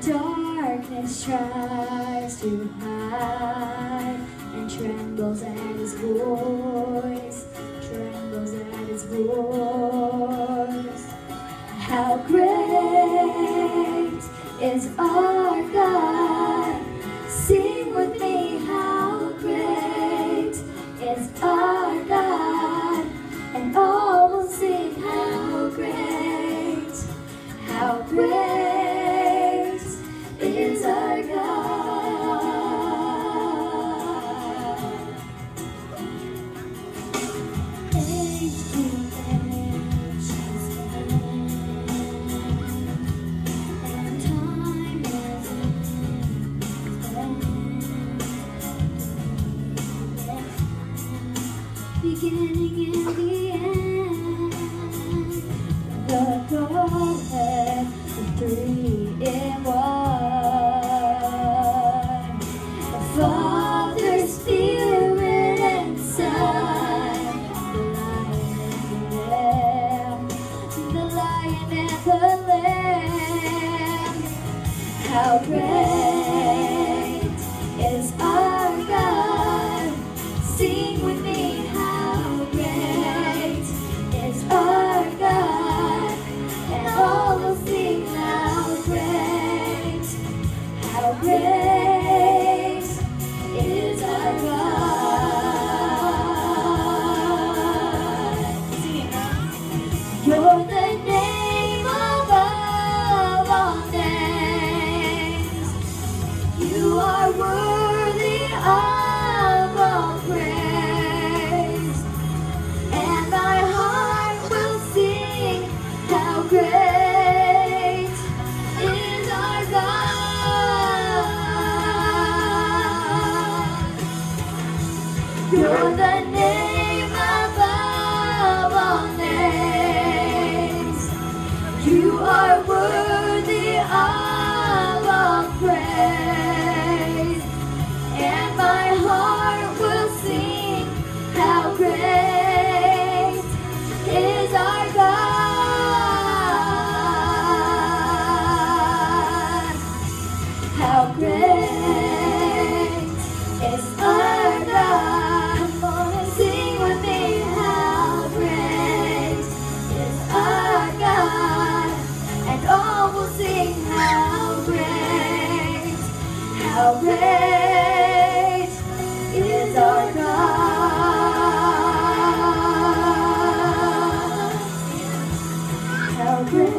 darkness tries to hide, trembles at his voice, trembles at his voice. How great is our God! Sing with me, how great is our God! And all will sing, how great, how great beginning and the end. The Godhead, the three in one. The Father, Spirit, and Son. The Lion and the Lamb. The Lion and the Lamb. How great You are worthy of all praise. And my heart will sing how great is our God. How great.